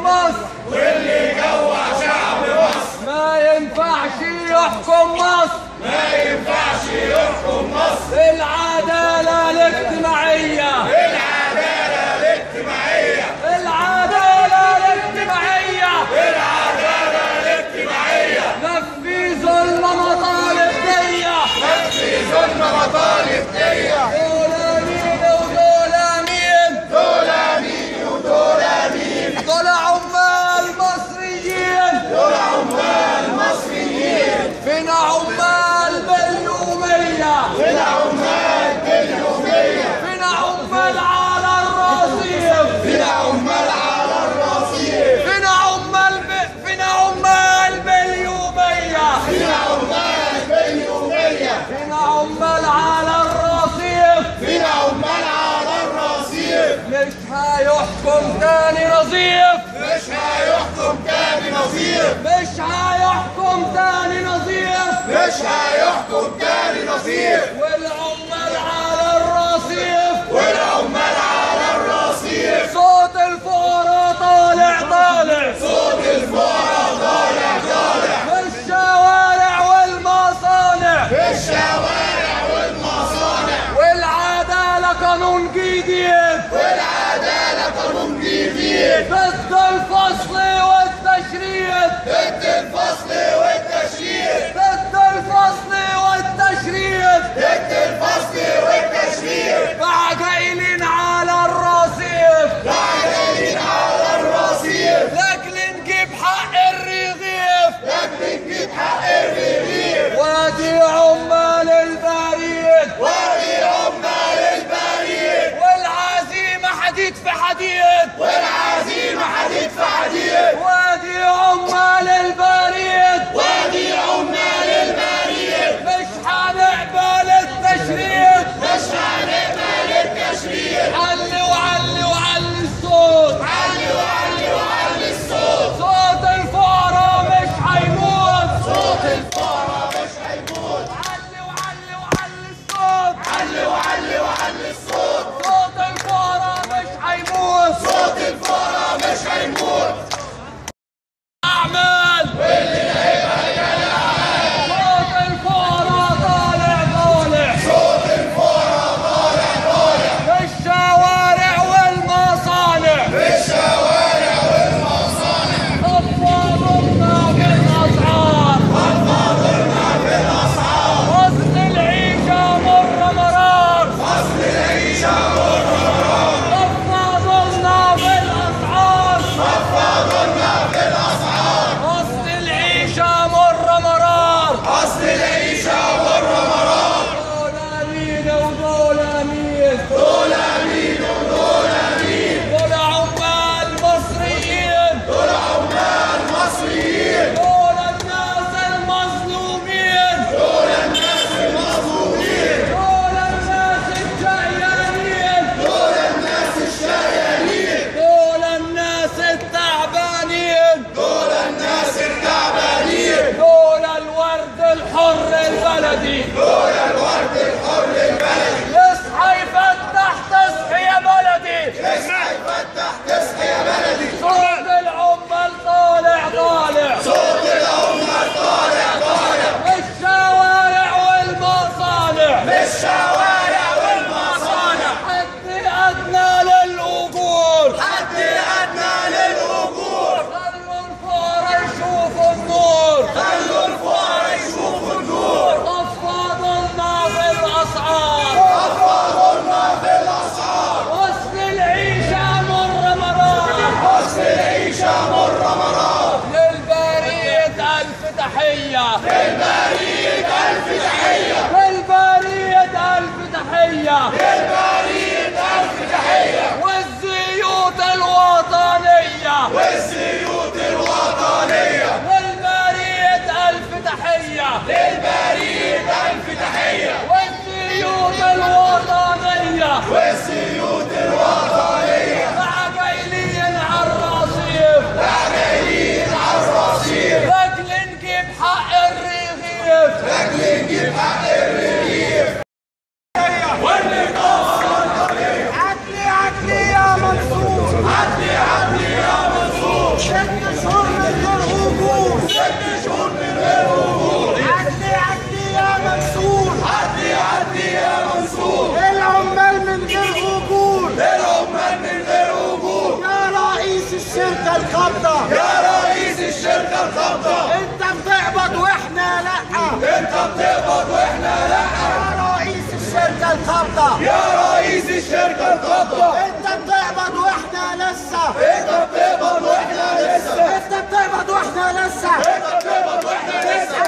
مصر. واللي جوع شعب مصر ما ينفعش يحكم مصر. ما ينفعش يحكم مصر. العدالة الاجتماعية. فينا عمال على الرصيف. فينا عمال على الرصيف. مش هيحكم تاني نظيف. مش هيحكم تاني نظيف. مش هيحكم تاني نظيف. مش هيحكم تاني نظيف. مبارك للبريد ألف تحية. للبريد ألف تحية. للبريد ألف تحية للبريد ألف تحية والزيوت الوطنية. والزيوت الوطنية للبريد ألف تحية للبريد ألف تحية. الخابطة يا رئيس الشركة الخابطة انت بتقبض وإحنا لا. انت بتقبض وإحنا لا. يا رئيس الشركة الخابطة يا رئيس الشركة الخابطة انت بتقبض وإحنا لسه. انت بتقبض وإحنا لسه. انت بتقبض وإحنا لسه. انت بتقبض وإحنا لسه.